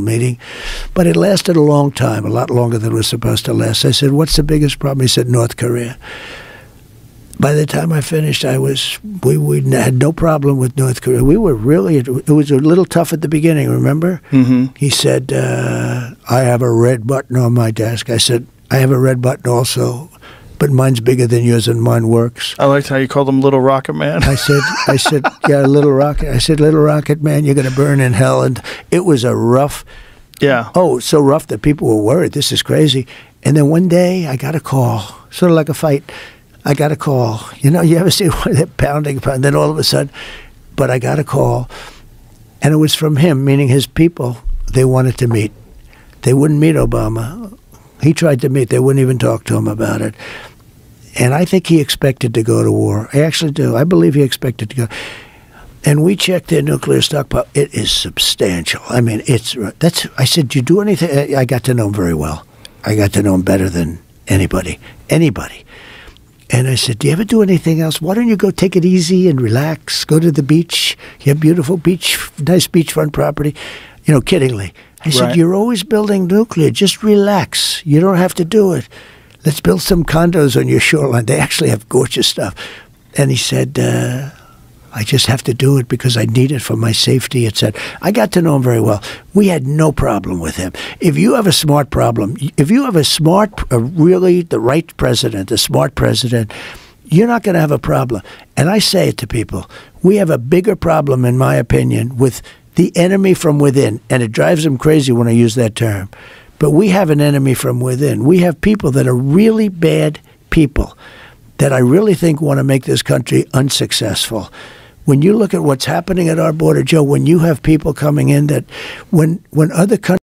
Meeting, but it lasted a long time, a lot longer than it was supposed to last. I said, "What's the biggest problem?" He said, "North Korea." By the time I finished, I was we we had no problem with North Korea. We were really it was a little tough at the beginning. Remember? Mm-hmm. He said, uh, "I have a red button on my desk." I said, "I have a red button also." But mine's bigger than yours, and mine works. I liked how you called him Little Rocket Man. I said, I said, yeah, little rocket. I said, little rocket man, you're going to burn in hell. And it was a rough, yeah. oh, so rough that people were worried. This is crazy. And then one day I got a call, sort of like a fight. I got a call. You know, you ever see one of that pounding, and then all of a sudden, but I got a call, and it was from him, meaning his people. They wanted to meet. They wouldn't meet Obama. He tried to meet. They wouldn't even talk to him about it. And I think he expected to go to war. I actually do. I believe he expected to go. And we checked their nuclear stockpile. It is substantial. I mean, it's that's. I said, "Do you do anything?" I got to know him very well. I got to know him better than anybody. Anybody. And I said, Do you ever do anything else? Why don't you go take it easy and relax? Go to the beach. You have beautiful beach, nice beachfront property. You know, kiddingly. I said, Right. You're always building nuclear. Just relax. You don't have to do it. Let's build some condos on your shoreline. They actually have gorgeous stuff. And he said, uh, I just have to do it because I need it for my safety, etc. I got to know him very well. We had no problem with him. If you have a smart problem, if you have a smart, a really the right president, a smart president, you're not going to have a problem. And I say it to people: we have a bigger problem, in my opinion, with the enemy from within, and it drives them crazy when I use that term. But we have an enemy from within. We have people that are really bad people that I really think want to make this country unsuccessful. When you look at what's happening at our border, Joe, when you have people coming in that when when other countries